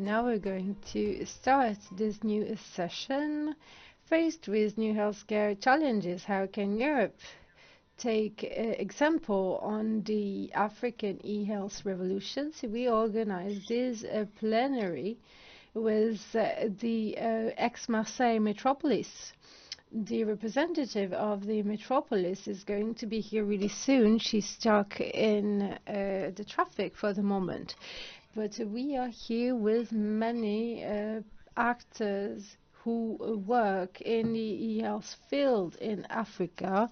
Now we're going to start this new session. Faced with new healthcare challenges, how can Europe take uh, example on the African e-health revolution? So we organized this uh, plenary with uh, the uh, Aix-Marseille metropolis. The representative of the metropolis is going to be here really soon. She's stuck in uh, the traffic for the moment but we are here with many uh, actors who work in the e-health field in Africa,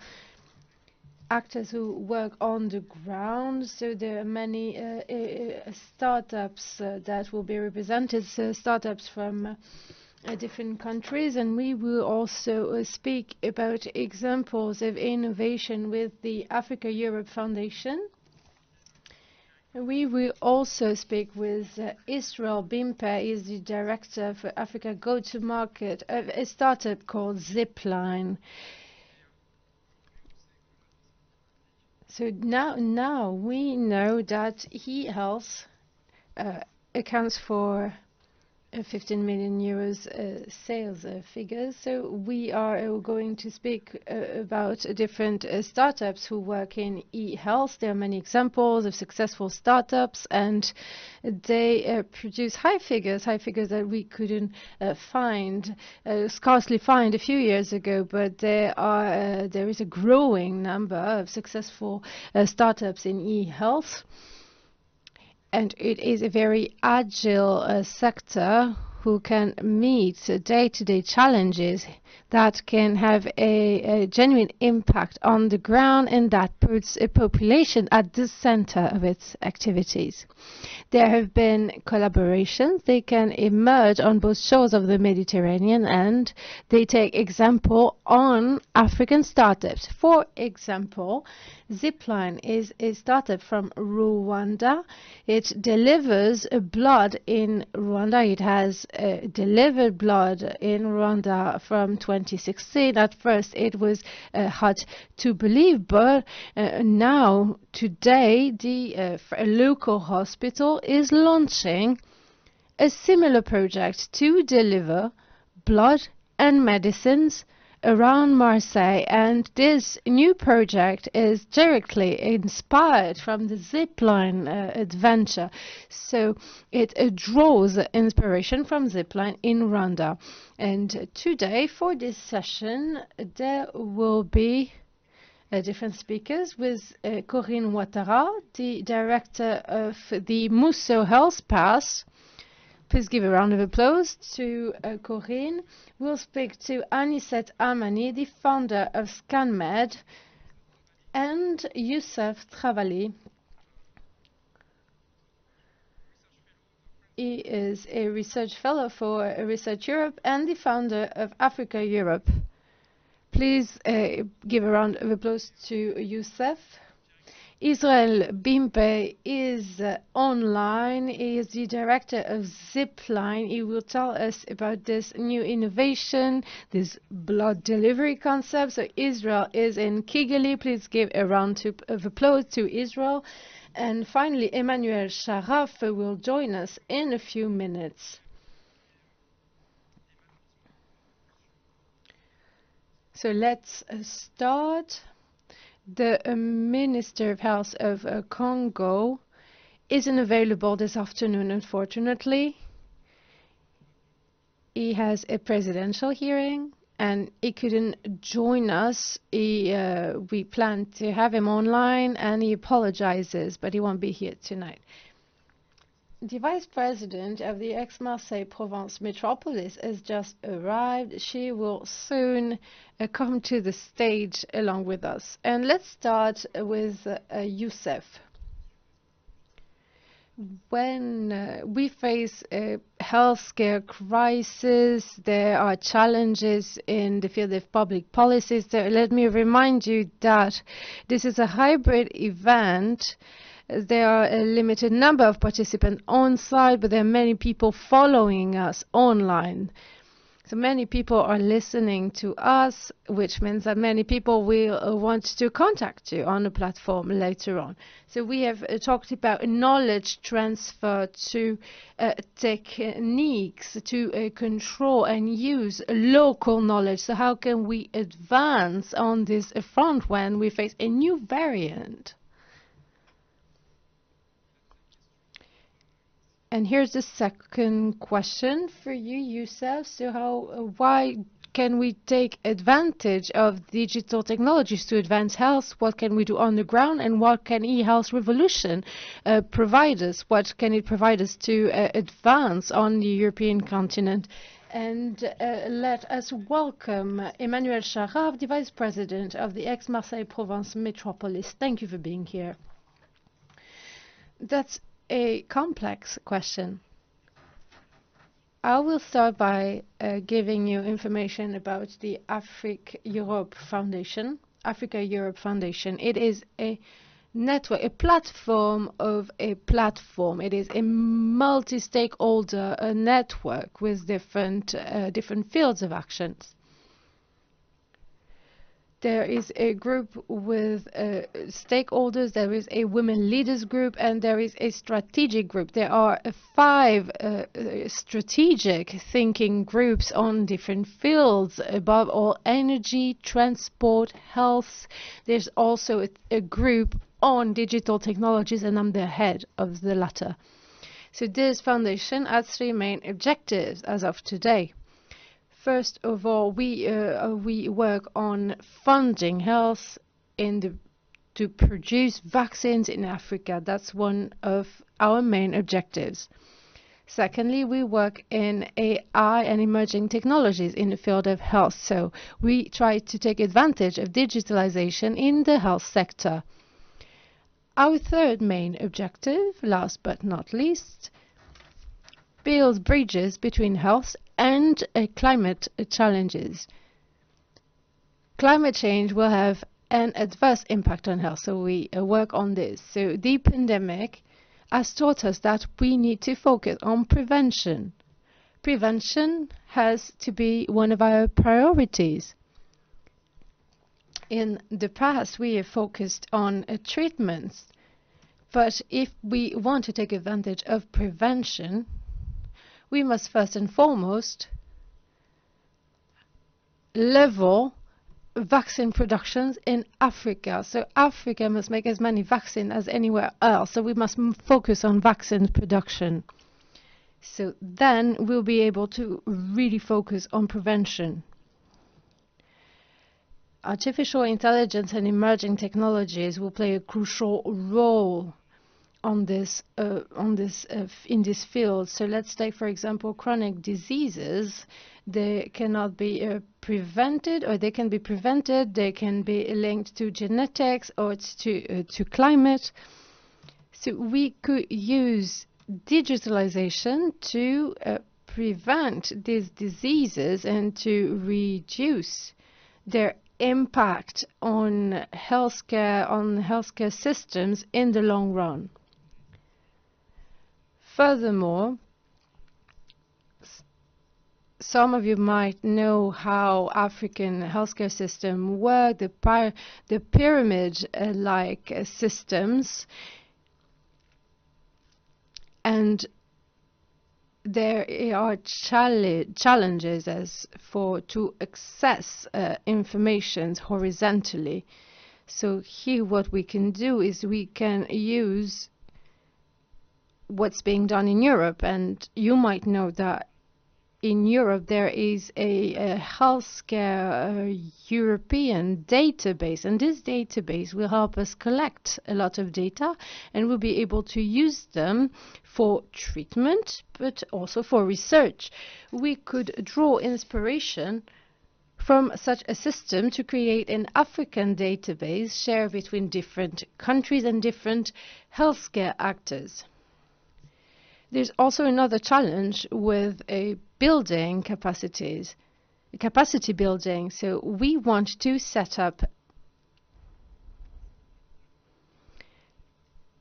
actors who work on the ground. So there are many uh, uh, startups uh, that will be represented, so startups from uh, different countries, and we will also uh, speak about examples of innovation with the Africa Europe Foundation. We will also speak with uh, Israel Bimpe, is the director for Africa Go-to-Market, uh, a startup called Zipline. So now, now we know that e-health uh, accounts for 15 million euros uh, sales uh, figures. So we are uh, going to speak uh, about different uh, startups who work in e-health. There are many examples of successful startups, and they uh, produce high figures, high figures that we couldn't find, scarcely find a few years ago. But there are there is a growing number of successful startups in e-health and it is a very agile uh, sector who can meet day-to-day -day challenges that can have a, a, genuine impact on the ground and that puts a population at the center of its activities. There have been collaborations. They can emerge on both shores of the Mediterranean and they take example on African startups. For example, Zipline is a startup from Rwanda. It delivers blood in Rwanda. It has uh, delivered blood in Rwanda from 2016. At first, it was uh, hard to believe, but uh, now, today, the uh, local hospital is launching a similar project to deliver blood and medicines around Marseille and this new project is directly inspired from the zipline uh, adventure. So it uh, draws inspiration from zipline in Rwanda. And today for this session there will be uh, different speakers with uh, Corinne Ouattara, the director of the Musso Health Pass Please give a round of applause to uh, Corinne. We'll speak to Anisette Amani, the founder of ScanMed, and Youssef Travaly. He is a research fellow for Research Europe and the founder of Africa Europe. Please uh, give a round of applause to Youssef. Israel Bimpe is uh, online. He is the director of Zipline. He will tell us about this new innovation, this blood delivery concept. So Israel is in Kigali. Please give a round of applause to Israel. And finally, Emmanuelle Charafe will join us in a few minutes. So let's uh, start the uh, Minister of Health of uh, Congo isn't available this afternoon, unfortunately. He has a presidential hearing and he couldn't join us. He, uh, we planned to have him online and he apologizes, but he won't be here tonight. The vice president of the Aix-Marseille Provence metropolis has just arrived. She will soon uh, come to the stage along with us. And let's start with uh, Youssef. When uh, we face a healthcare crisis, there are challenges in the field of public policies. So let me remind you that this is a hybrid event there are a limited number of participants on site, but there are many people following us online. So many people are listening to us, which means that many people will uh, want to contact you on the platform later on. So we have uh, talked about knowledge transfer to uh, techniques to uh, control and use local knowledge. So how can we advance on this front when we face a new variant? And here's the second question for you, Youssef. So how, why can we take advantage of digital technologies to advance health? What can we do on the ground? And what can e-health revolution uh, provide us? What can it provide us to uh, advance on the European continent? And uh, let us welcome Emmanuelle Charafe, the Vice President of the Aix-Marseille Provence Metropolis. Thank you for being here. That's a complex question. I will start by uh, giving you information about the Africa Europe Foundation. Africa Europe Foundation. It is a network, a platform of a platform. It is a multi-stakeholder network with different uh, different fields of actions there is a group with uh, stakeholders, there is a women leaders group, and there is a strategic group. There are uh, five uh, strategic thinking groups on different fields, above all energy, transport, health. There's also a, a group on digital technologies, and I'm the head of the latter. So this foundation has three main objectives as of today. First of all, we uh, we work on funding health in the to produce vaccines in Africa. That's one of our main objectives. Secondly, we work in AI and emerging technologies in the field of health. So we try to take advantage of digitalization in the health sector. Our third main objective, last but not least, builds bridges between health and uh, climate challenges. Climate change will have an adverse impact on health, so we uh, work on this. So the pandemic has taught us that we need to focus on prevention. Prevention has to be one of our priorities. In the past, we have focused on uh, treatments, but if we want to take advantage of prevention, we must first and foremost level vaccine productions in Africa. So Africa must make as many vaccines as anywhere else. So we must focus on vaccine production. So then we'll be able to really focus on prevention. Artificial intelligence and emerging technologies will play a crucial role on this uh, on this uh, in this field. So let's take, for example, chronic diseases. They cannot be uh, prevented, or they can be prevented. They can be linked to genetics or to uh, to climate. So we could use digitalization to uh, prevent these diseases and to reduce their impact on healthcare on healthcare systems in the long run. Furthermore, some of you might know how African healthcare system work, the, py the pyramid-like uh, systems, and there are challenges as for to access uh, information horizontally. So here what we can do is we can use what's being done in Europe. And you might know that in Europe there is a, a healthcare uh, European database, and this database will help us collect a lot of data, and we'll be able to use them for treatment, but also for research. We could draw inspiration from such a system to create an African database shared between different countries and different healthcare actors. There's also another challenge with a building capacities, capacity building. So we want to set up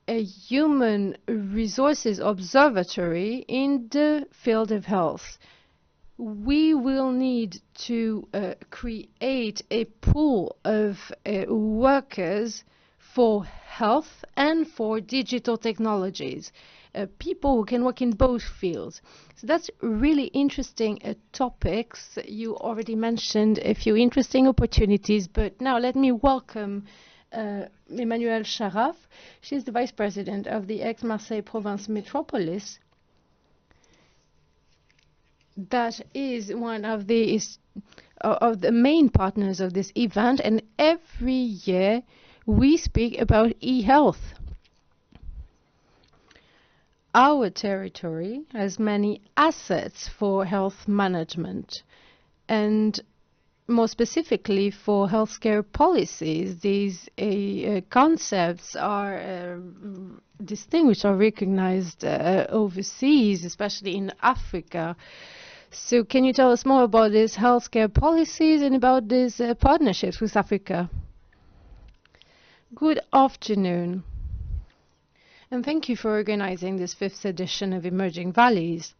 a human resources observatory in the field of health. we will need to uh, create a pool of uh, workers for health and for digital technologies, uh, people who can work in both fields. So that's really interesting uh, topics. You already mentioned a few interesting opportunities, but now let me welcome uh, Emmanuelle Charafe. She's the Vice President of the Aix-Marseille Provence Metropolis. That is one of the, of the main partners of this event, and every year we speak about e-health. Our territory has many assets for health management and more specifically for healthcare policies. These uh, concepts are uh, distinguished or recognized uh, overseas, especially in Africa. So can you tell us more about these healthcare policies and about these uh, partnerships with Africa? Good afternoon, and thank you for organizing this fifth edition of Emerging Valleys.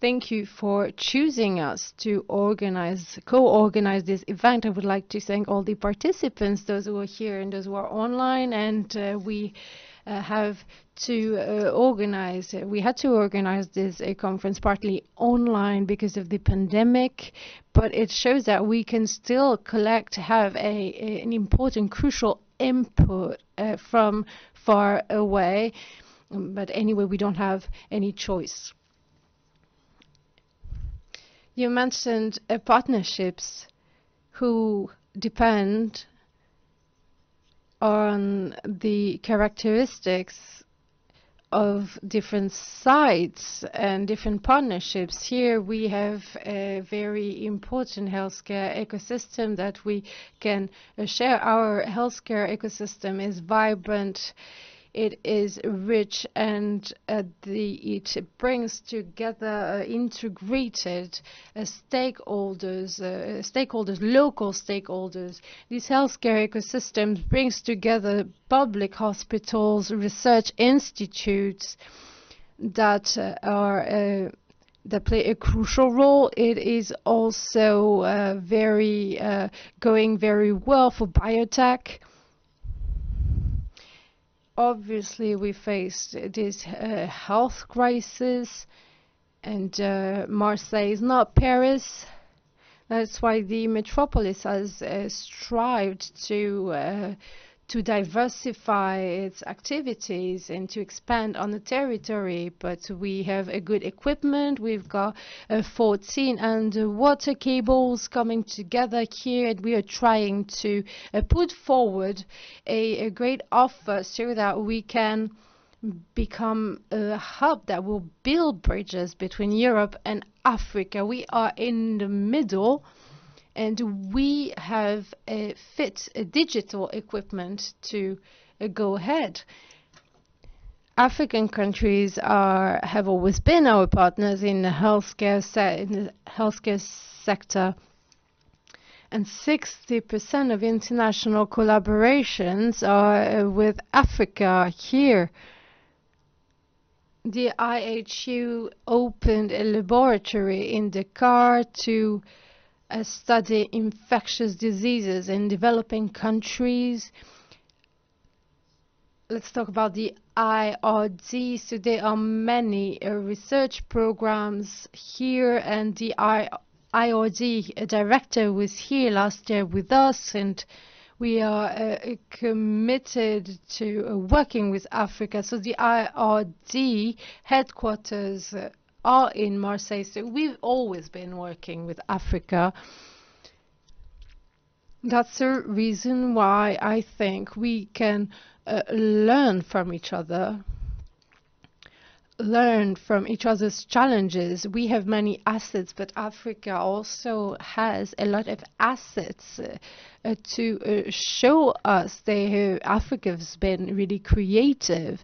Thank you for choosing us to organize, co-organize this event. I would like to thank all the participants, those who are here and those who are online, and uh, we uh, have to uh, organize, we had to organize this uh, conference partly online because of the pandemic, but it shows that we can still collect, have a, a an important, crucial input uh, from far away. But anyway, we don't have any choice. You mentioned uh, partnerships who depend on the characteristics of different sites and different partnerships. Here we have a very important healthcare ecosystem that we can share. Our healthcare ecosystem is vibrant it is rich and uh, the, it brings together uh, integrated uh, stakeholders, uh, stakeholders, local stakeholders. These healthcare ecosystems brings together public hospitals, research institutes that uh, are that play a crucial role. It is also uh, very uh, going very well for biotech obviously we faced this uh, health crisis and uh, Marseille is not Paris. That's why the metropolis has uh, strived to uh, to diversify its activities and to expand on the territory. But we have a good equipment. We've got uh, 14 underwater cables coming together here, and we are trying to uh, put forward a, a great offer so that we can become a hub that will build bridges between Europe and Africa. We are in the middle and we have a fit a digital equipment to uh, go ahead. African countries are have always been our partners in the healthcare in the healthcare sector. And 60% of international collaborations are uh, with Africa here. The IHU opened a laboratory in Dakar to study infectious diseases in developing countries. Let's talk about the IRD. So there are many uh, research programs here and the I IRD director was here last year with us and we are uh, committed to uh, working with Africa. So the IRD headquarters uh, are in Marseille. So we've always been working with Africa. That's the reason why I think we can uh, learn from each other, learn from each other's challenges. We have many assets, but Africa also has a lot of assets uh, uh, to uh, show us. They, Africa's been really creative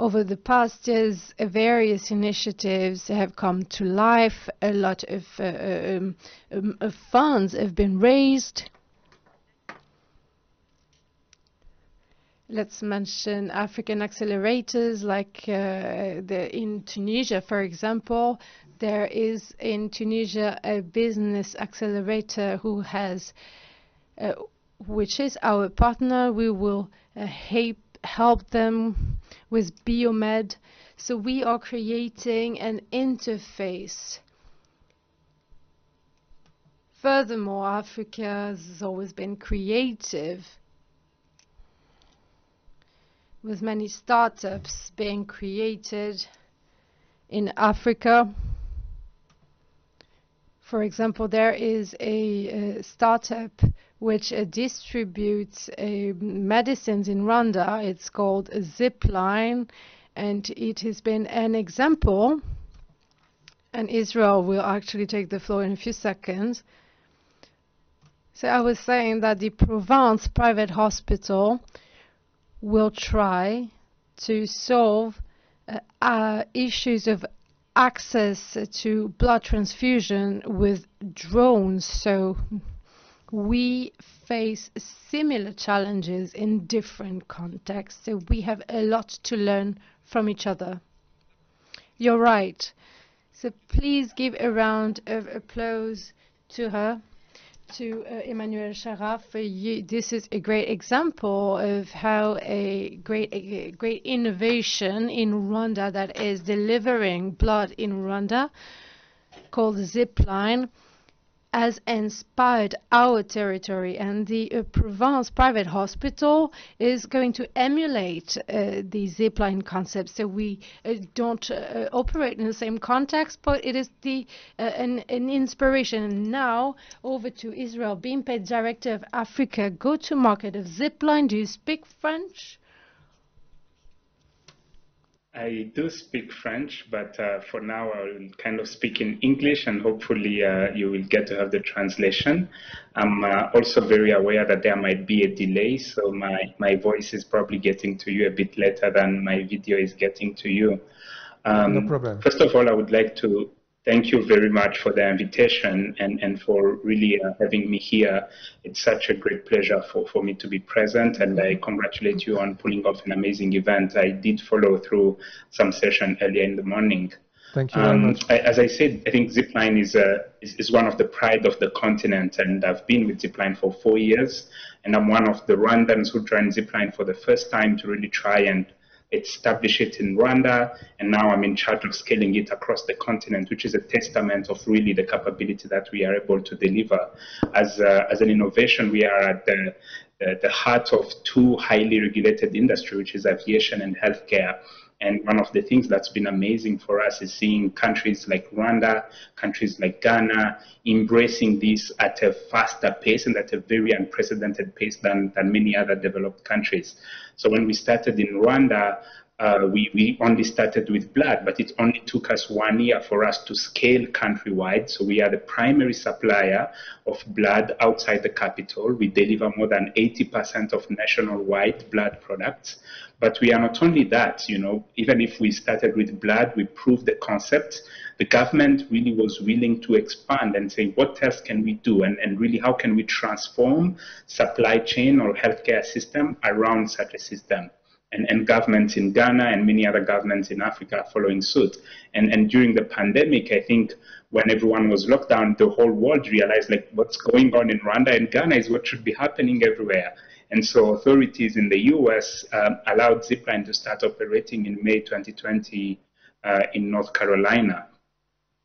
over the past years, uh, various initiatives have come to life. A lot of, uh, um, um, funds have been raised. let's mention African accelerators like uh, the, in Tunisia, for example. There is in Tunisia a business accelerator who has, uh, which is our partner. We will uh, help them with Biomed. So we are creating an interface. Furthermore, Africa has always been creative with many startups being created in Africa. For example, there is a startup which uh, distributes uh, medicines in Rwanda. It's called Zipline, and it has been an example. And Israel will actually take the floor in a few seconds. So I was saying that the Provence private hospital will try to solve uh, uh, issues of access to blood transfusion with drones. So we face similar challenges in different contexts. So we have a lot to learn from each other. You're right. So please give a round of applause to her to uh, Emmanuelle Charafe. This is a great example of how a great, a great innovation in Rwanda that is delivering blood in Rwanda called Zipline has inspired our territory and the uh, Provence private hospital is going to emulate uh, the zipline concept. So we uh, don't uh, operate in the same context but it is the uh, an, an, inspiration. And now over to Israel Bimpe director of Africa go-to-market of Zipline. Do you speak French I do speak French, but uh, for now I will kind of speak in English and hopefully uh, you will get to have the translation. I'm uh, also very aware that there might be a delay, so my, my voice is probably getting to you a bit later than my video is getting to you. Um, no problem. First of all, I would like to thank you very much for the invitation and, and for really uh, having me here. It's such a great pleasure for, for me to be present, and I congratulate you on pulling off an amazing event. I did follow through some session earlier in the morning. Thank you um, I, as I said, I think Zipline is, a, is, is one of the pride of the continent, and I've been with Zipline for four years, and I'm one of the Rwandans who joined Zipline for the first time to really try and establish it in Rwanda, and now I'm in charge of scaling it across the continent, which is a testament of really the capability that we are able to deliver. As, uh, as an innovation, we are at the, the, the heart of two highly regulated industries, which is aviation and healthcare. And one of the things that's been amazing for us is seeing countries like Rwanda, countries like Ghana, embracing this at a faster pace and at a very unprecedented pace than, than many other developed countries. So when we started in Rwanda, uh, we, we only started with blood, but it only took us one year for us to scale countrywide. So we are the primary supplier of blood outside the capital. We deliver more than 80% of national-wide blood products. But we are not only that, you know, even if we started with blood, we proved the concept. The government really was willing to expand and say, what else can we do? And, and really, how can we transform supply chain or healthcare system around such a system? And, and, governments in Ghana and many other governments in Africa are following suit. And, and during the pandemic, I think when everyone was locked down, the whole world realized like what's going on in Rwanda and Ghana is what should be happening everywhere. And so authorities in the US um, allowed Zipline to start operating in May 2020 uh, in North Carolina.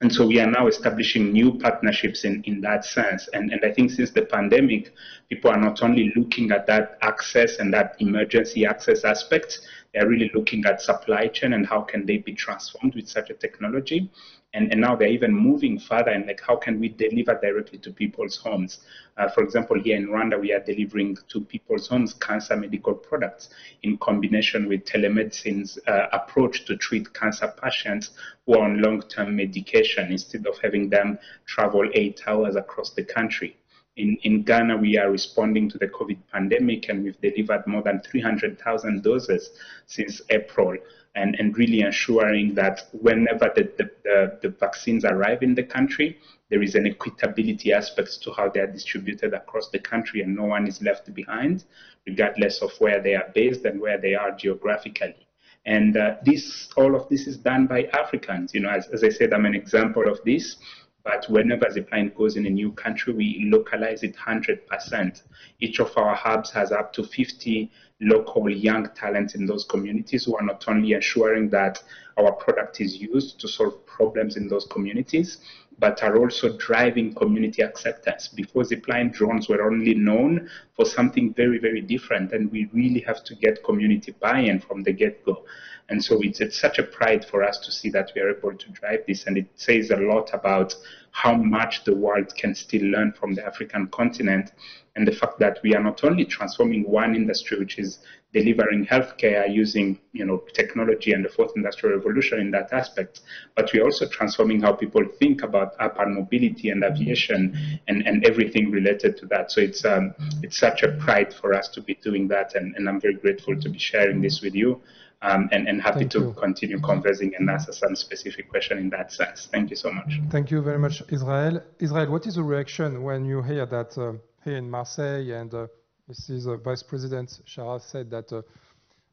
And so we are now establishing new partnerships in, in that sense. And, and I think since the pandemic, people are not only looking at that access and that emergency access aspect, they're really looking at supply chain and how can they be transformed with such a technology. And, and now they're even moving further and like how can we deliver directly to people's homes? Uh, for example, here in Rwanda, we are delivering to people's homes cancer medical products in combination with telemedicine's uh, approach to treat cancer patients who are on long-term medication instead of having them travel eight hours across the country. In, in, Ghana, we are responding to the COVID pandemic and we've delivered more than 300,000 doses since April and, and really ensuring that whenever the, the, the, the, vaccines arrive in the country, there is an equitability aspect to how they are distributed across the country and no one is left behind, regardless of where they are based and where they are geographically. And uh, this, all of this is done by Africans. You know, as, as I said, I'm an example of this. But whenever the Zipline goes in a new country, we localize it 100%. Each of our hubs has up to 50 local young talents in those communities who are not only ensuring that our product is used to solve problems in those communities, but are also driving community acceptance. Before Zipline drones were only known for something very, very different, and we really have to get community buy-in from the get-go. And so it's, it's such a pride for us to see that we are able to drive this, and it says a lot about how much the world can still learn from the African continent, and the fact that we are not only transforming one industry, which is delivering healthcare using you know technology and the fourth industrial revolution in that aspect, but we're also transforming how people think about urban mobility and aviation and, and everything related to that. So it's um, it's such a pride for us to be doing that, and, and I'm very grateful to be sharing this with you. Um, and, and, happy Thank to you. continue conversing and answer some specific question in that sense. Thank you so much. Thank you very much, Israel. Israel, what is the reaction when you hear that uh, here in Marseille and uh, this is uh, Vice President Charafe said that uh,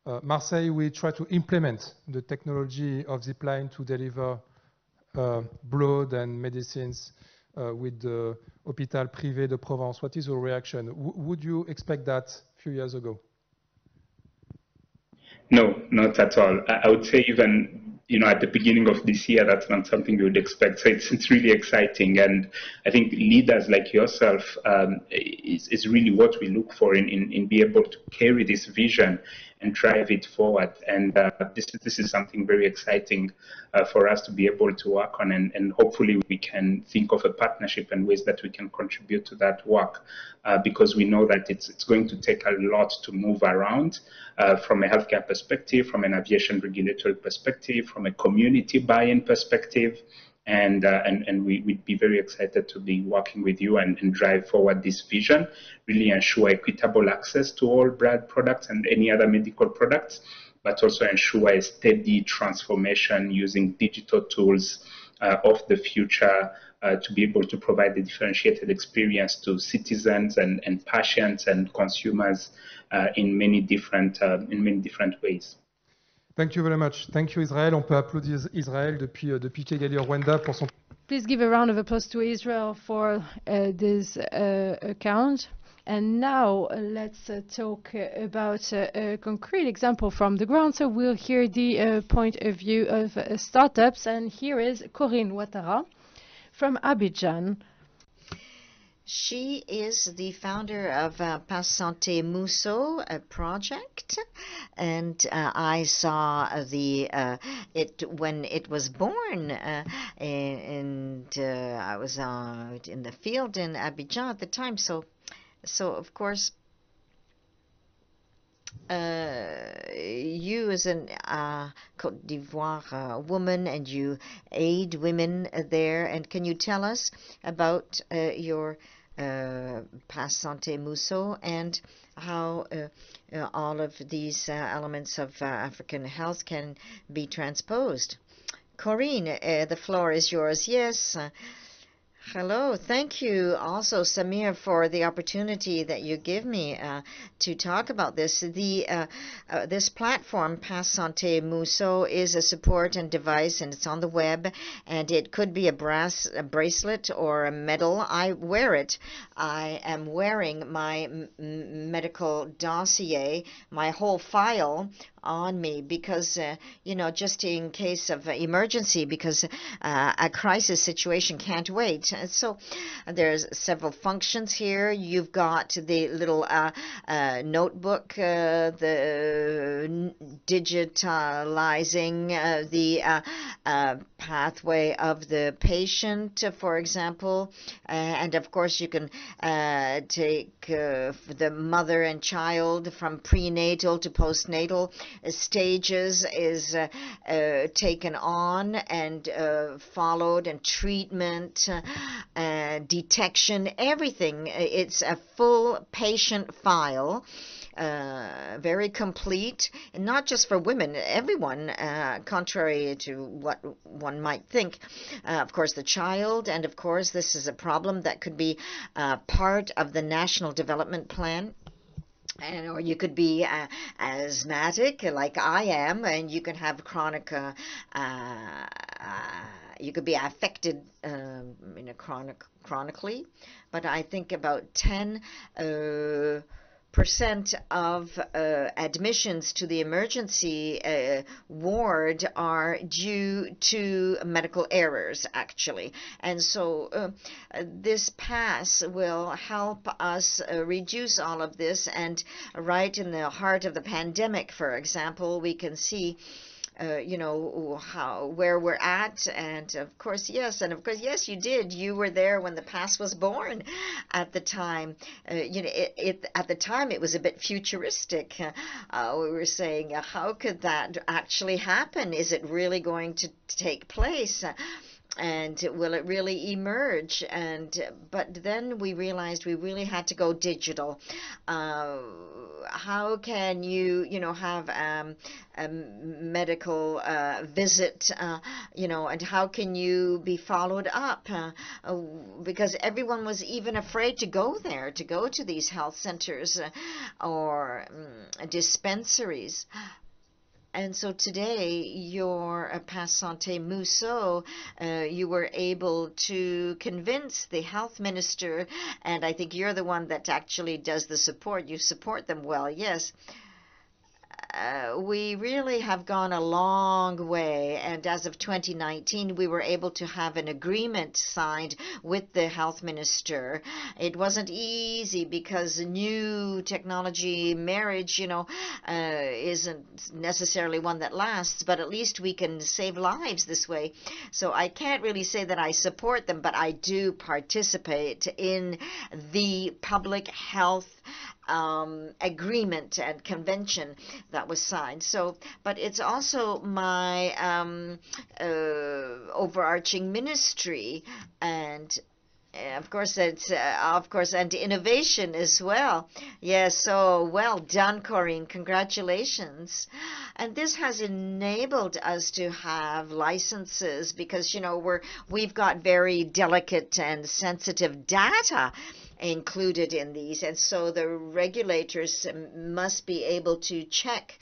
uh, Marseille we try to implement the technology of Zipline to deliver blood and medicines with the Hôpital Privé de Provence. What is your reaction? W would you expect that a few years ago? No, not at all. I would say even you know, at the beginning of this year, that's not something you would expect. So it's, it's really exciting. And I think leaders like yourself um, is, is really what we look for in, in, in being able to carry this vision and drive it forward. And uh, this, this is something very exciting uh, for us to be able to work on. And, and hopefully we can think of a partnership and ways that we can contribute to that work uh, because we know that it's, it's going to take a lot to move around uh, from a healthcare perspective, from an aviation regulatory perspective, from a community buy-in perspective and uh, and and we, would be very excited to be working with you and, and drive forward this vision, really ensure equitable access to all blood products and any other medical products, but also ensure a steady transformation using digital tools uh, of the future uh, to be able to provide a differentiated experience to citizens and, and patients and consumers uh, in many different uh, in many different ways. Thank you very much. Thank you, Israel. On peut applaudir Israël depuis, euh, depuis Kigali, Rwanda, pour son... Please give a round of applause to Israel for uh, this uh, account. And now uh, let's uh, talk uh, about uh, a concrete example from the ground. So we'll hear the point of view of startups. And here is Corinne Ouattara from Abidjan. She is the founder of uh, Pass Santé Mousso a project, and uh, I saw the uh, it when it was born, uh, and uh, I was out in the field in Abidjan at the time. So, so of course, uh, you as an uh, Cote d'Ivoire uh, woman and you aid women there. And can you tell us about uh, your uh, Pass Santé Mousso and how uh, all of these elements of African health can be transposed? Corinne, the floor is yours. Yes. Hello, thank you also, Samir, for the opportunity that you give me uh, to talk about this. The uh, uh, this platform, Pass Santé Mousso, is a support and device, and it's on the web, and it could be a brass a bracelet or a medal. I wear it. I am wearing my medical dossier, my whole file on me because uh, you know just in case of emergency because uh, a crisis situation can't wait. And so there's several functions here. You've got the little uh, uh notebook uh, the digitalizing uh, the pathway of the patient for example. And of course you can take the mother and child from prenatal to postnatal stages is uh, uh, taken on and uh, followed and treatment, detection, everything. It's a full patient file uh, very complete, and not just for women, everyone, uh, contrary to what one might think. Uh, of course, the child, and of course, this is a problem that could be part of the National Development Plan and or you could be uh, asthmatic like I am, and you can have chronic. Uh, uh, you could be affected um, in a chronic chronically, but I think about ten uh, percent of uh, admissions to the emergency uh, ward are due to medical errors, actually. And so uh, this pass will help us uh, reduce all of this. And right in the heart of the pandemic, for example, we can see uh, you know how where we're at and of course yes and of course yes you did. You were there when the past was born at the time. Uh, you know it, it, at the time it was a bit futuristic. Uh, we were saying uh, how could that actually happen? Is it really going to take place and will it really emerge? And but then we realized we really had to go digital. Uh, how can you you know have um, a medical uh, visit uh, you know and how can you be followed up? Uh, uh, because everyone was even afraid to go there to go to these health centers uh, or um, dispensaries and so today, your uh, Pass Santé uh, you were able to convince the health minister, and I think you're the one that actually does the support. You support them well, yes uh, we really have gone a long way. And as of 2019, we were able to have an agreement signed with the health minister. It wasn't easy because new technology marriage, you know, uh, isn't necessarily one that lasts, but at least we can save lives this way. So I can't really say that I support them, but I do participate in the public health um, agreement and convention that was signed. So, but it's also my um, uh, overarching ministry and uh, of course, it's uh, of course and innovation as well. Yes, so well done, Corinne. Congratulations. And this has enabled us to have licenses because you know we're we've got very delicate and sensitive data included in these. And so the regulators must be able to check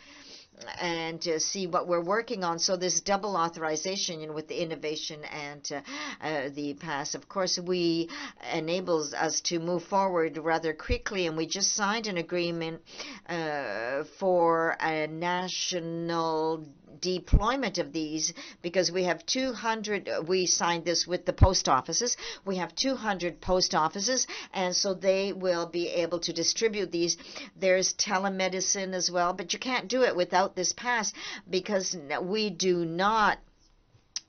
and uh, see what we're working on. So this double authorization, you know, with the innovation and uh, uh, the pass, of course, we enables us to move forward rather quickly. And we just signed an agreement uh, for a national deployment of these because we have 200 we signed this with the post offices we have 200 post offices and so they will be able to distribute these there's telemedicine as well but you can't do it without this pass because we do not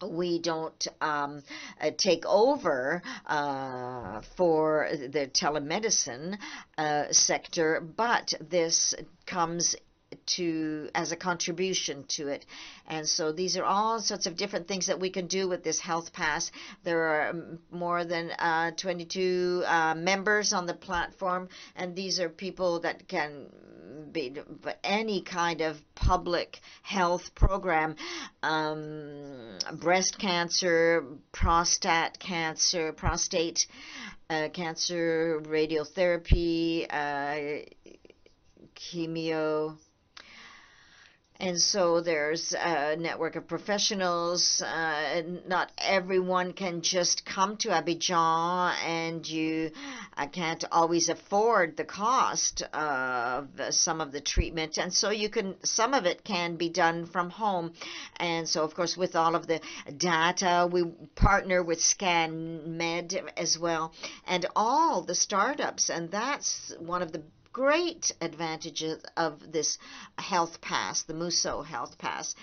we don't um, uh, take over uh, for the telemedicine uh, sector, but this comes to as a contribution to it. And so these are all sorts of different things that we can do with this health pass. There are more than uh, 22 uh, members on the platform, and these are people that can any kind of public health program, um, breast cancer, prostate cancer, prostate uh, cancer, radiotherapy, uh, and so there's a network of professionals. Uh, not everyone can just come to Abidjan, and you uh, can't always afford the cost of some of the treatment. And so you can, some of it can be done from home. And so, of course, with all of the data, we partner with ScanMed as well, and all the startups. And that's one of the great advantages of this health pass, the Muso health pass.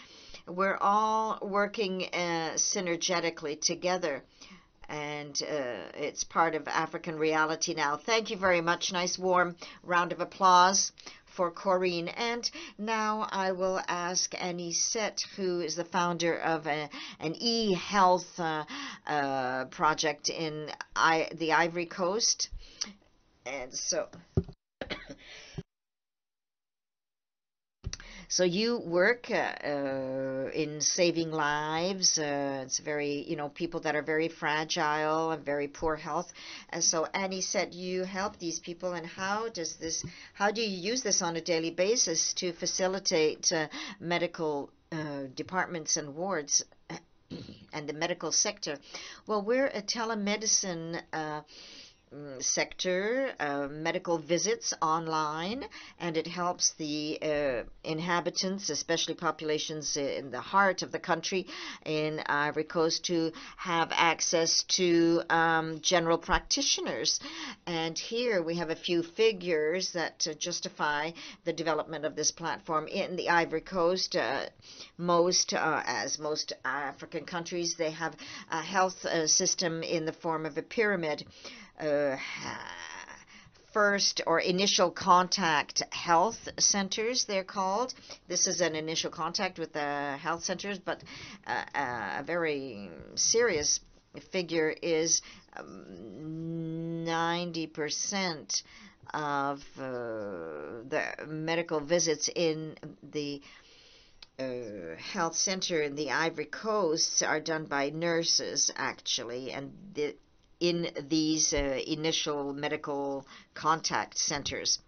We're all working uh, synergetically together and uh, it's part of African reality now. Thank you very much. Nice warm round of applause for Corinne. And now I will ask Anisette, who is the founder of a, an e-health uh, uh, project in I, the Ivory Coast. And so So you work uh, uh, in saving lives. Uh, it's very, you know, people that are very fragile and very poor health. And so Anisette you help these people. And how does this? How do you use this on a daily basis to facilitate uh, medical departments and wards? and the medical sector. Well, we're a telemedicine sector, uh, medical visits online, and it helps the uh, inhabitants, especially populations in the heart of the country in Ivory Coast, to have access to um, general practitioners. And here we have a few figures that uh, justify the development of this platform in the Ivory Coast. Uh, most, uh, as most African countries, they have a health uh, system in the form of a pyramid uh, first or initial contact health centers, they're called. This is an initial contact with the health centers, but uh, a very serious figure is um, 90% of uh, the medical visits in the uh, health center in the Ivory Coast are done by nurses, actually, and the, in these uh, initial medical contact centers.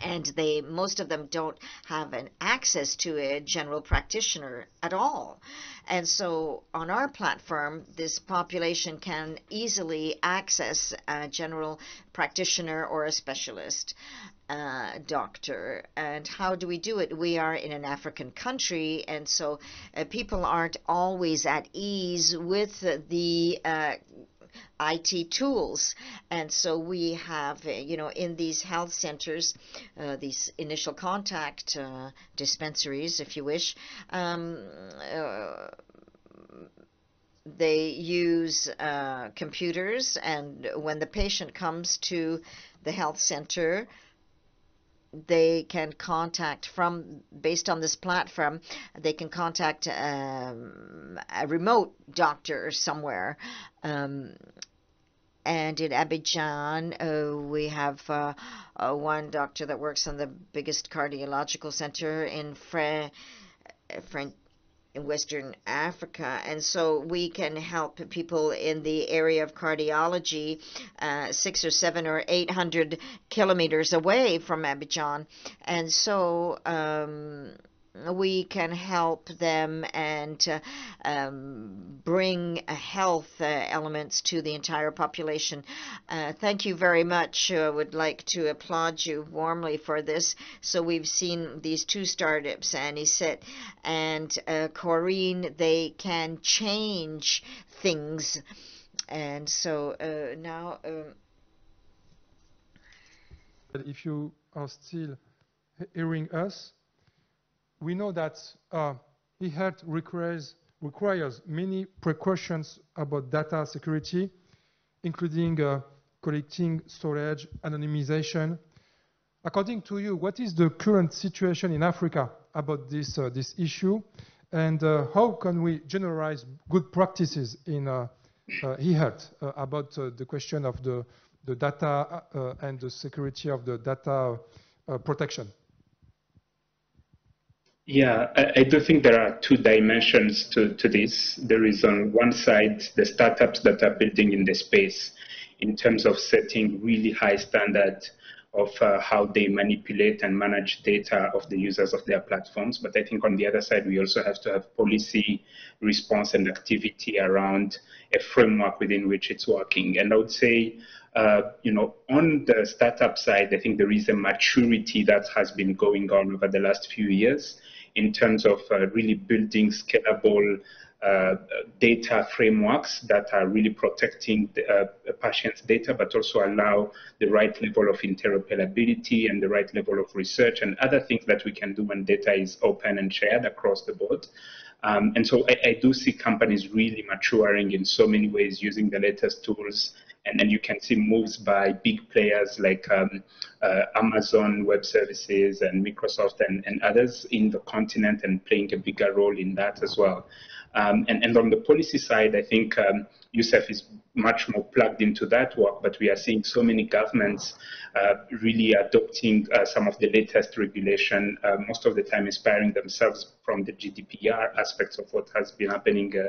And they most of them don't have an access to a general practitioner at all. And so on our platform this population can easily access a general practitioner or a specialist uh, doctor. And how do we do it? We are in an african country and so uh, people aren't always at ease with the uh, IT tools. And so we have, uh, you know, in these health centers, uh, these initial contact uh, dispensaries, if you wish, um, uh, they use uh, computers, and when the patient comes to the health center, they can contact from based on this platform they can contact um, a remote doctor somewhere. Um, and in Abidjan, uh, we have uh, uh, one doctor that works on the biggest cardiological center in Fran- Fran- in Western Africa. And so we can help people in the area of cardiology uh, six or seven or eight hundred kilometers away from Abidjan. And so um, we can help them and uh, um, bring health uh, elements to the entire population. Uh, thank you very much. I would like to applaud you warmly for this. So we've seen these two startups, Anisette and uh, Corinne, they can change things. And so uh, now... Um, if you are still hearing us, we know that uh, e-health requires, requires many precautions about data security, including uh, collecting, storage, anonymization. According to you, what is the current situation in Africa about this, uh, this issue? And uh, how can we generalize good practices in uh, uh, e-health about the question of the, the data and the security of the data protection? Yeah, I, I, do think there are two dimensions to, to this. There is on one side the startups that are building in the space in terms of setting really high standards of uh, how they manipulate and manage data of the users of their platforms. But I think on the other side, we also have to have policy response and activity around a framework within which it's working. And I would say, uh, you know, on the startup side, I think there is a maturity that has been going on over the last few years in terms of uh, really building scalable uh, data frameworks that are really protecting the uh, patient's data, but also allow the right level of interoperability and the right level of research and other things that we can do when data is open and shared across the board. Um, and so I, I, do see companies really maturing in so many ways using the latest tools and then you can see moves by big players like um, uh, Amazon Web Services and Microsoft and, and others in the continent and playing a bigger role in that as well. Um, and, and on the policy side, I think um, Youssef is much more plugged into that work, but we are seeing so many governments uh, really adopting uh, some of the latest regulation, uh, most of the time inspiring themselves from the GDPR aspects of what has been happening uh,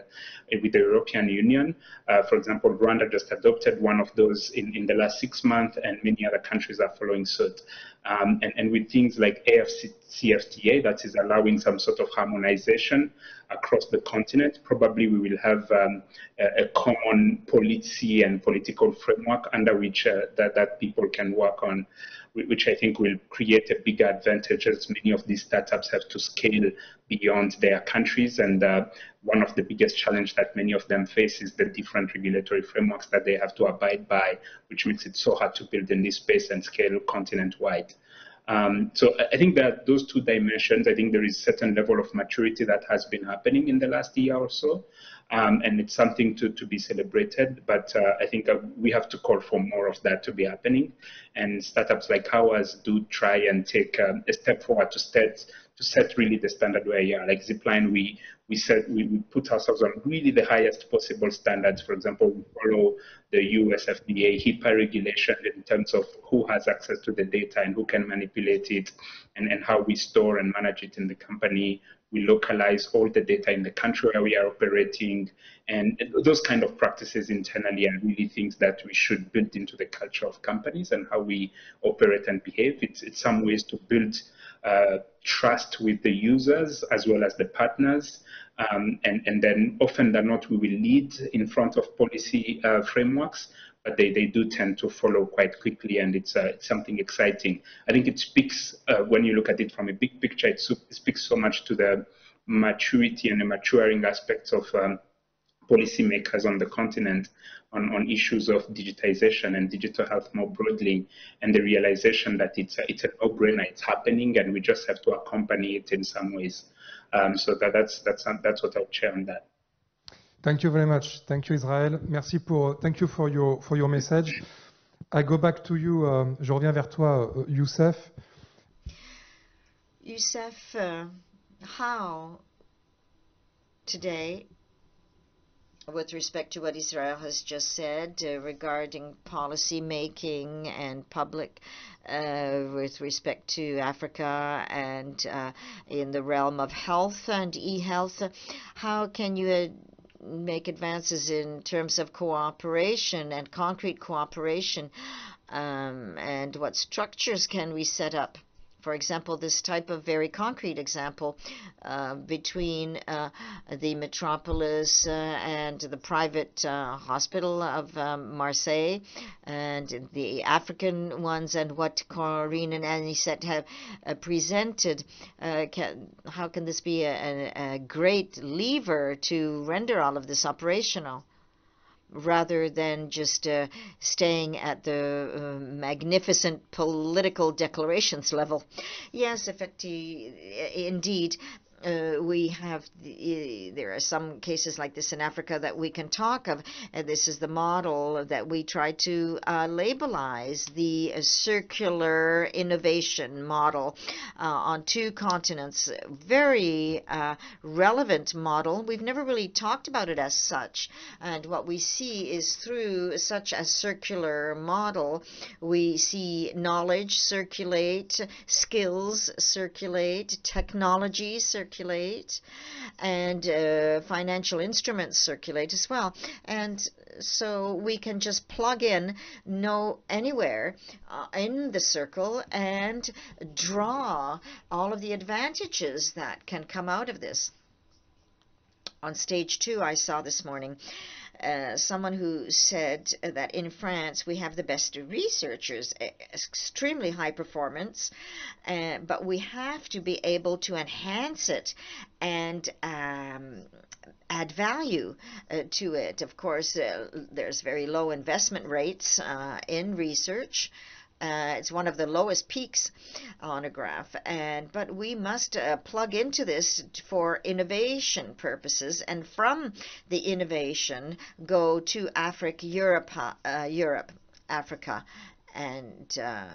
with the European Union. Uh, for example, Rwanda just adopted one of those in, in the last six months, and many other countries are following suit. Um, and, and with things like AFCFTA, that is allowing some sort of harmonization across the continent, probably we will have um, a, a, common policy and political framework under which uh, that, that people can work on, which I think will create a bigger advantage as many of these startups have to scale beyond their countries. And uh, one of the biggest challenges that many of them face is the different regulatory frameworks that they have to abide by, which makes it so hard to build in this space and scale continent-wide. Um, so I think that those two dimensions, I think there is a certain level of maturity that has been happening in the last year or so. Um, and it's something to, to be celebrated. But uh, I think uh, we have to call for more of that to be happening. And startups like ours do try and take um, a step forward to set to set really the standard where you are. Like Zipline, we we set we, we put ourselves on really the highest possible standards. For example, we follow the US FDA HIPAA regulation in terms of who has access to the data and who can manipulate it, and, and how we store and manage it in the company. We localize all the data in the country where we are operating, and those kind of practices internally are really things that we should build into the culture of companies and how we operate and behave. It's, it's some ways to build uh, trust with the users as well as the partners. Um, and, and then often than not, we will lead in front of policy uh, frameworks, but they, they do tend to follow quite quickly, and it's, uh, it's something exciting. I think it speaks, uh, when you look at it from a big picture, it, speaks so much to the maturity and the maturing aspects of um, policymakers on the continent on, on issues of digitization and digital health more broadly, and the realization that it's a, it's a no-brainer, it's happening, and we just have to accompany it in some ways. Um, so that, that's, that's, that's what I'll share on that. Thank you very much. Thank you, Israel. Merci pour, thank you for your, for your message. I go back to you. Um, je reviens vers toi, uh, Youssef. Youssef, uh, how today with respect to what Israel has just said uh, regarding policy making and public uh, with respect to Africa and uh, in the realm of health and e-health. How can you uh, make advances in terms of cooperation and concrete cooperation? Um, and what structures can we set up for example, this type of very concrete example uh, between uh, the metropolis uh, and the private uh, hospital of um, Marseille and the African ones and what Corinne and Anisette have uh, presented. Uh, can, how can this be a, a great lever to render all of this operational? Rather than just uh, staying at the uh, magnificent political declarations level. Yes, effectively, indeed, uh, we have the, there are some cases like this in Africa that we can talk of. And this is the model that we try to uh, labelize the circular innovation model uh, on two continents. Very uh, relevant model. We've never really talked about it as such. And what we see is through such a circular model, we see knowledge circulate, skills circulate, technology circulate circulate and uh, financial instruments circulate as well. And so we can just plug in no anywhere uh, in the circle and draw all of the advantages that can come out of this. On stage two, I saw this morning uh, someone who said that in France we have the best researchers, extremely high performance, uh, but we have to be able to enhance it and um, add value uh, to it. Of course, uh, there's very low investment rates uh, in research. Uh, it's one of the lowest peaks on a graph, and but we must uh, plug into this for innovation purposes, and from the innovation go to Africa, Europe, uh, Europe, Africa, and. Uh,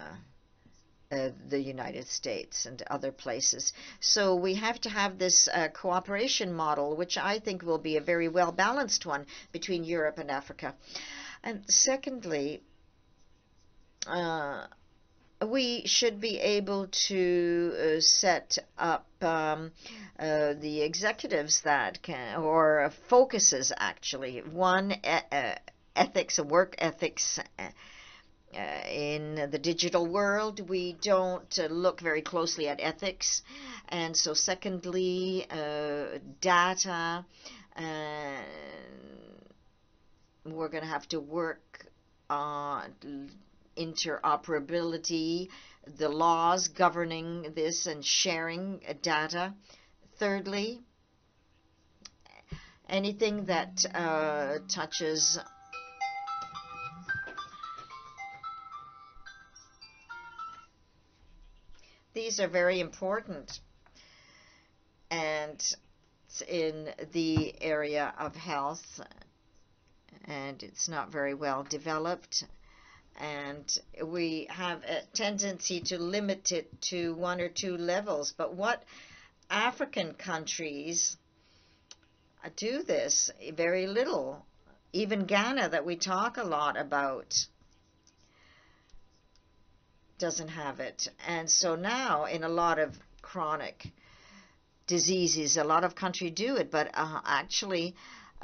uh, the United States and other places. So we have to have this uh, cooperation model, which I think will be a very well balanced one between Europe and Africa. And secondly, uh, we should be able to uh, set up um, uh, the executives that can, or focuses actually, one e ethics, work ethics uh, in the digital world, we don't uh, look very closely at ethics. And so, secondly, uh, data. we're going to have to work on interoperability, the laws governing this and sharing data. Thirdly, anything that uh, touches These are very important. And it's in the area of health, and it's not very well developed. And we have a tendency to limit it to one or two levels. But what African countries do this? Very little. Even Ghana, that we talk a lot about, doesn't have it. And so now in a lot of chronic diseases, a lot of country do it, but uh, actually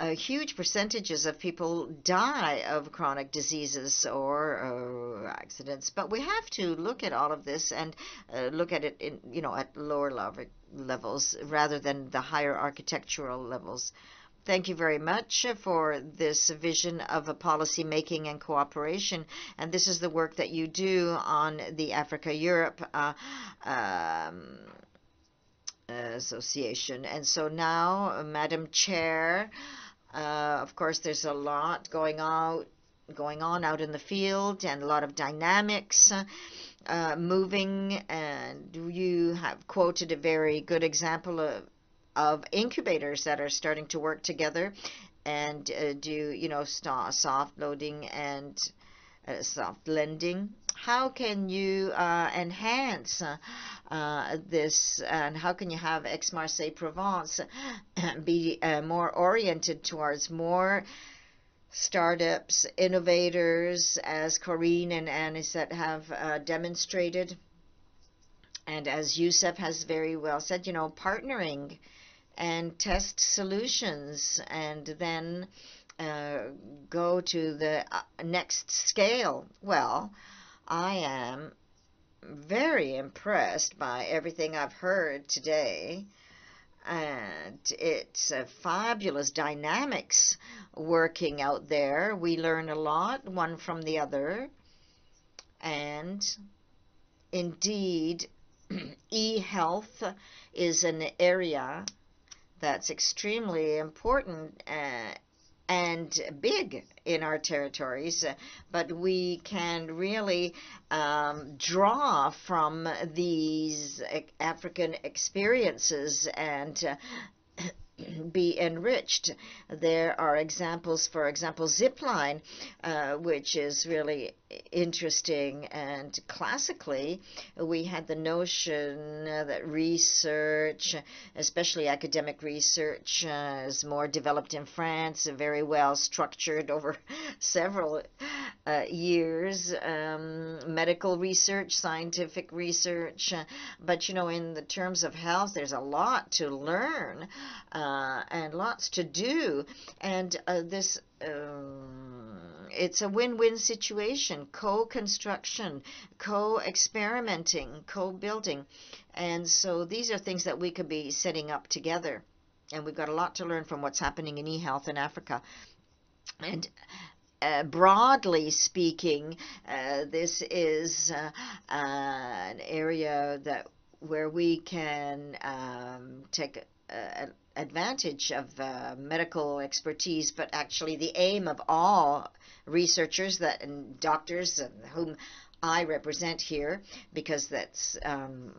uh, huge percentages of people die of chronic diseases or uh, accidents. But we have to look at all of this and uh, look at it in, you know, at lower level levels rather than the higher architectural levels. Thank you very much for this vision of a policy making and cooperation. And this is the work that you do on the Africa Europe uh, um, Association. And so now, Madam Chair, uh, of course, there's a lot going on, going on out in the field and a lot of dynamics. Uh, moving, and you have quoted a very good example of of incubators that are starting to work together and uh, do you know soft loading and uh, soft lending how can you uh, enhance uh, this and how can you have Aix-Marseille Provence be uh, more oriented towards more startups innovators as Corinne and Anisette have uh, demonstrated and as Youssef has very well said you know partnering and test solutions and then uh, go to the uh, next scale. Well, I am very impressed by everything I've heard today. And it's a fabulous dynamics working out there. We learn a lot, one from the other. And indeed, e-health is an area that's extremely important uh, and big in our territories, but we can really um, draw from these African experiences and be enriched. There are examples, for example, zipline, uh, which is really interesting. And classically, we had the notion uh, that research, especially academic research, uh, is more developed in France, very well structured over several uh, years. Um, medical research, scientific research, uh, but you know, in the terms of health, there's a lot to learn uh, and lots to do. And uh, this. Um, it's a win-win situation, co-construction, co-experimenting, co-building. And so these are things that we could be setting up together. And we've got a lot to learn from what's happening in e-health in Africa. And uh, broadly speaking, uh, this is uh, an area that where we can um, take advantage of uh, medical expertise, but actually the aim of all researchers that and doctors whom I represent here because that's um,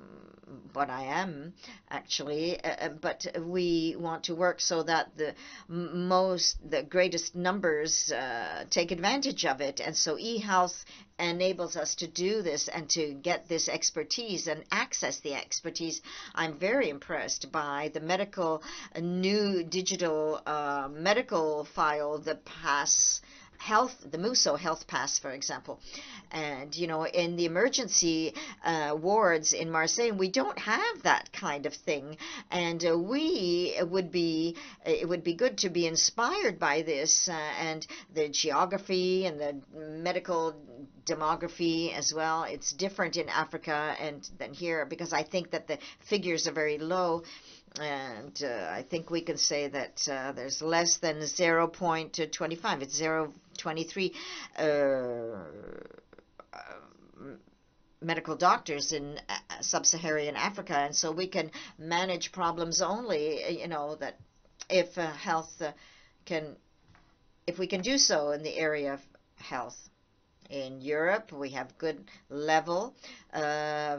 what I am actually. Uh, uh but we want to work so that the most, the greatest numbers uh, take advantage of it. And so e-health enables us to do this and to get this expertise and access the expertise. I'm very impressed by the medical, new digital uh, medical file, the PASS health, the Muso Health Pass, for example. And, you know, in the emergency uh, wards in Marseille, we don't have that kind of thing. And uh, we would be, it would be good to be inspired by this uh, and the geography and the medical demography as well. It's different in Africa and than here because I think that the figures are very low and uh, I think we can say that uh, there's less than 0 0.25. It's 0 23 uh, uh, medical doctors in uh, sub-Saharan Africa, and so we can manage problems only, you know, that if uh, health uh, can, if we can do so in the area of health. In Europe, we have good level, uh,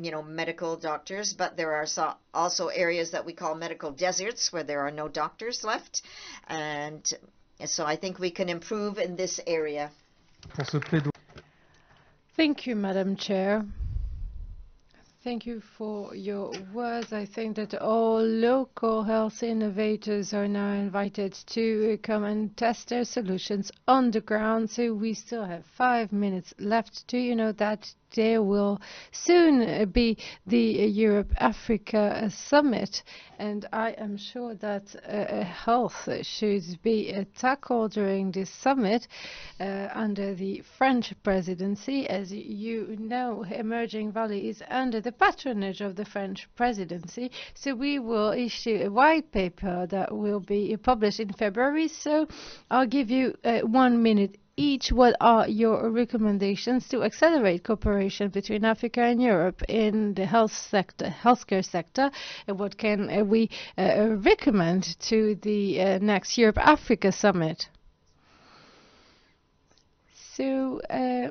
you know, medical doctors, but there are so also areas that we call medical deserts where there are no doctors left, and so I think we can improve in this area. Thank you, Madam Chair. Thank you for your words. I think that all local health innovators are now invited to come and test their solutions on the ground. So we still have five minutes left. Do you know that there will soon be the Europe-Africa summit, and I am sure that uh, health should be tackled during this summit uh, under the French presidency. As you know, Emerging Valley is under the patronage of the French presidency, so we will issue a white paper that will be published in February. So I'll give you uh, one minute each, what are your recommendations to accelerate cooperation between Africa and Europe in the health sector, healthcare sector? And what can uh, we uh, recommend to the uh, next Europe-Africa summit? So, uh,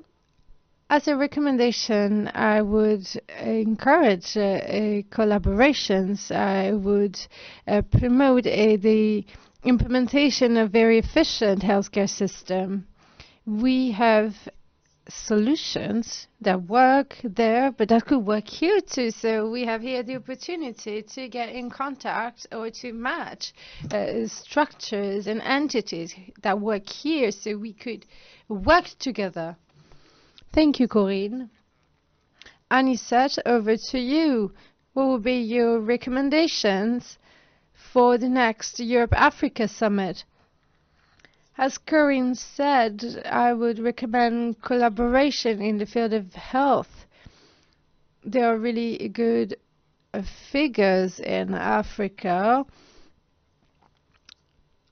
as a recommendation, I would encourage uh, uh, collaborations. I would promote the implementation of very efficient healthcare system we have solutions that work there, but that could work here too. So we have here the opportunity to get in contact or to match uh, structures and entities that work here so we could work together. Thank you, Corinne. Anisette, over to you. What will be your recommendations for the next Europe-Africa Summit? As Corinne said, I would recommend collaboration in the field of health. There are really good figures in Africa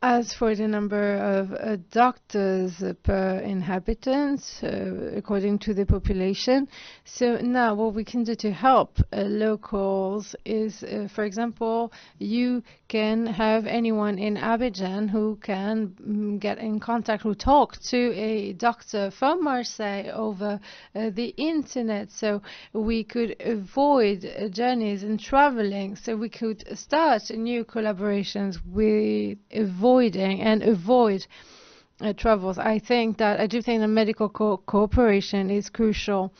as for the number of uh, doctors per inhabitant, uh, according to the population, so now what we can do to help uh, locals is, uh, for example, you can have anyone in Abidjan who can mm, get in contact, who talk to a doctor from Marseille over uh, the internet, so we could avoid uh, journeys and traveling, so we could start new collaborations with avoiding and avoid uh, troubles. I think that I do think that medical co cooperation is crucial.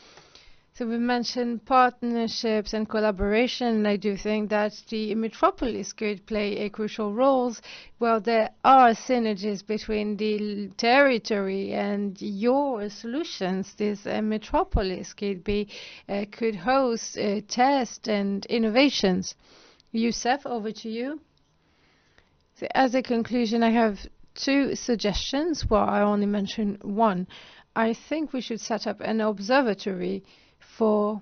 So we mentioned partnerships and collaboration, I do think that the metropolis could play a crucial role. Well, there are synergies between the territory and your solutions. This uh, metropolis could be uh, could host uh, tests and innovations. Youssef, over to you. So as a conclusion, I have two suggestions. Well, I only mentioned one. I think we should set up an observatory for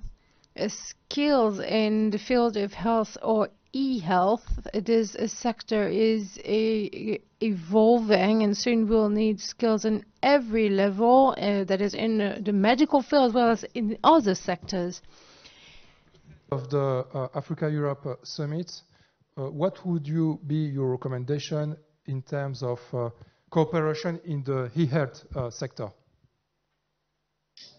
uh, skills in the field of health or e-health. This sector is evolving and soon we'll need skills in every level, uh, that is in uh, the medical field as well as in other sectors. Of the uh, Africa-Europe uh, Summit, uh, what would you be your recommendation in terms of cooperation in the e-health sector?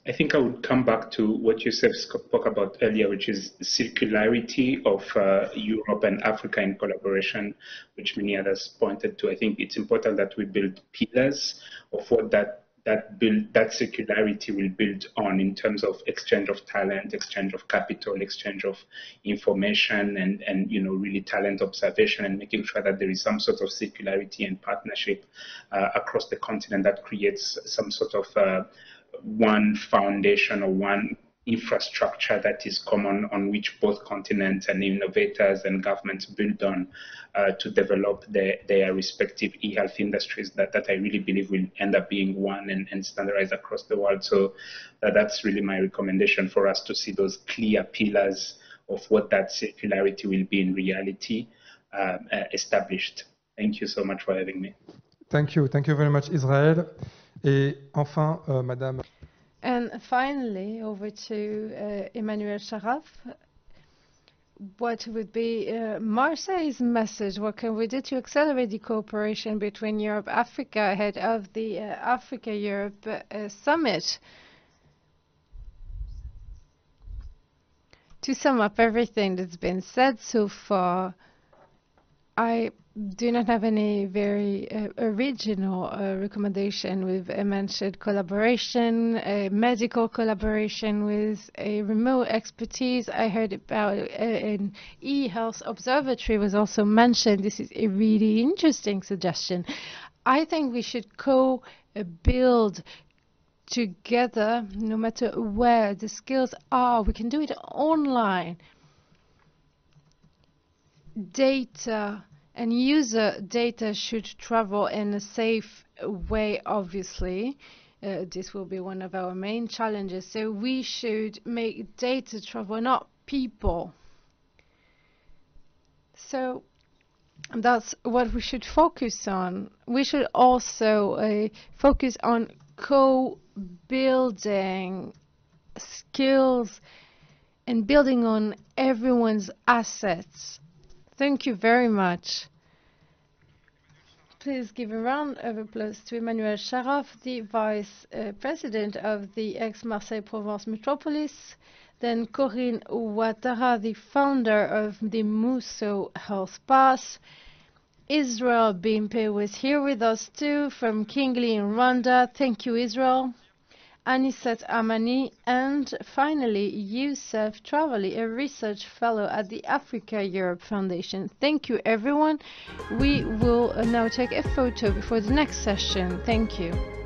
I think I would come back to what Youssef spoke about earlier, which is the circularity of uh, Europe and Africa in collaboration, which many others pointed to. I think it's important that we build pillars of what that that build that circularity will build on in terms of exchange of talent, exchange of capital, exchange of information, and and you know really talent observation and making sure that there is some sort of circularity and partnership uh, across the continent that creates some sort of uh, one foundation or one infrastructure that is common on which both continents and innovators and governments build on uh, to develop their, their respective e-health industries that, that I really believe will end up being one and, and standardized across the world. So uh, that's really my recommendation for us to see those clear pillars of what that circularity will be in reality uh, uh established. Thank you so much for having me. Thank you. Thank you very much, Israel. Et enfin, euh, Madame. And finally, over to uh, Emmanuelle Charafe. What would be uh, Marseille's message? What can we do to accelerate the cooperation between Europe and Africa ahead of the uh, Africa Europe uh, summit? To sum up everything that's been said so far, I do not have any very uh, original uh, recommendation. We've mentioned collaboration, medical collaboration with a remote expertise. I heard about uh, an e-health observatory was also mentioned. This is a really interesting suggestion. I think we should co-build together, no matter where the skills are. We can do it online. Data and user data should travel in a safe way, obviously. Uh, this will be one of our main challenges. So we should make data travel, not people. So that's what we should focus on. We should also uh, focus on co-building skills and building on everyone's assets Thank you very much. Please give a round of applause to Emmanuelle Charafe, the Vice uh, President of the Aix-Marseille-Provence Metropolis, then Corinne Ouattara, the founder of the Muso Health Pass. Israel Bimpe was here with us too from Kigali in Rwanda. Thank you, Israel. Anisette Amani, and finally Youssef Travaly, a research fellow at the Africa Europe Foundation. Thank you, everyone. We will uh, now take a photo before the next session. Thank you.